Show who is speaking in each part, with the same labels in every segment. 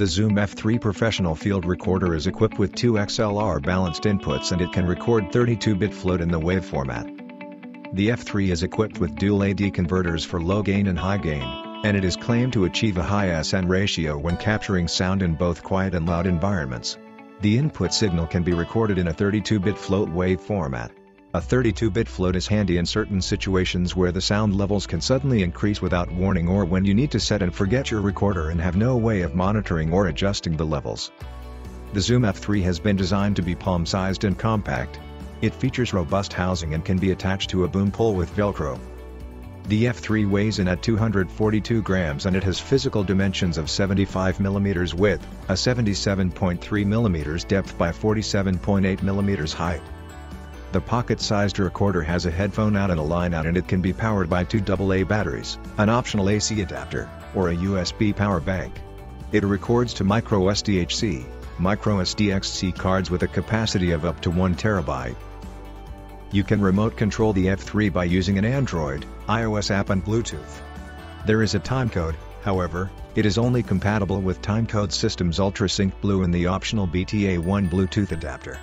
Speaker 1: The Zoom F3 professional field recorder is equipped with two XLR balanced inputs and it can record 32-bit float in the wave format. The F3 is equipped with dual AD converters for low gain and high gain, and it is claimed to achieve a high SN ratio when capturing sound in both quiet and loud environments. The input signal can be recorded in a 32-bit float wave format. A 32-bit float is handy in certain situations where the sound levels can suddenly increase without warning or when you need to set and forget your recorder and have no way of monitoring or adjusting the levels. The Zoom F3 has been designed to be palm-sized and compact. It features robust housing and can be attached to a boom pole with Velcro. The F3 weighs in at 242 grams and it has physical dimensions of 75 mm width, a 77.3 mm depth by 47.8 mm height. The pocket-sized recorder has a headphone out and a line out and it can be powered by two AA batteries, an optional AC adapter, or a USB power bank. It records to microSDHC, microSDXC cards with a capacity of up to 1 terabyte. You can remote control the F3 by using an Android, iOS app and Bluetooth. There is a timecode, however, it is only compatible with Timecode Systems UltraSync Blue and the optional BTA1 Bluetooth adapter.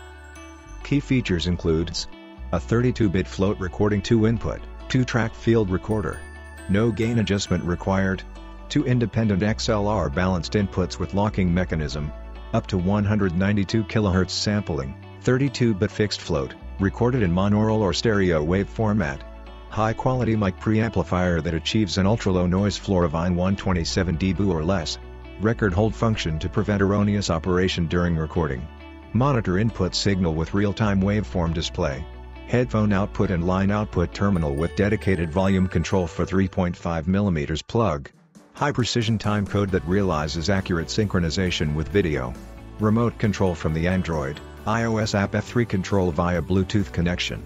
Speaker 1: Key features includes a 32-bit float recording 2-input, 2-track field recorder. No gain adjustment required. Two independent XLR balanced inputs with locking mechanism. Up to 192 kHz sampling, 32-bit fixed float, recorded in monaural or stereo wave format. High-quality mic preamplifier that achieves an ultra-low noise floor of 127 dB or less. Record hold function to prevent erroneous operation during recording. Monitor input signal with real-time waveform display. Headphone output and line output terminal with dedicated volume control for 3.5mm plug. High precision timecode that realizes accurate synchronization with video. Remote control from the Android, iOS app F3 control via Bluetooth connection.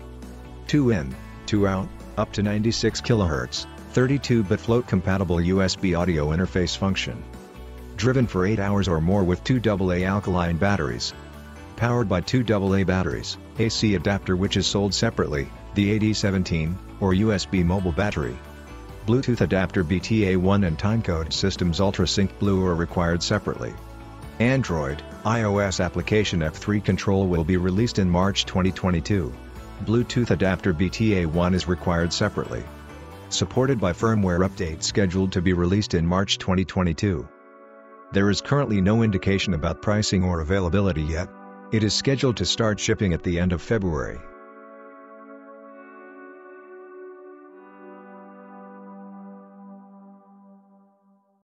Speaker 1: 2 in, 2 out, up to 96 kHz, 32-bit float compatible USB audio interface function. Driven for 8 hours or more with two AA alkaline batteries, powered by two AA batteries, AC adapter which is sold separately, the AD17, or USB mobile battery. Bluetooth adapter BTA1 and timecode systems UltraSync Blue are required separately. Android, iOS application F3 control will be released in March 2022. Bluetooth adapter BTA1 is required separately. Supported by firmware update scheduled to be released in March 2022. There is currently no indication about pricing or availability yet. It is scheduled to start shipping at the end of February.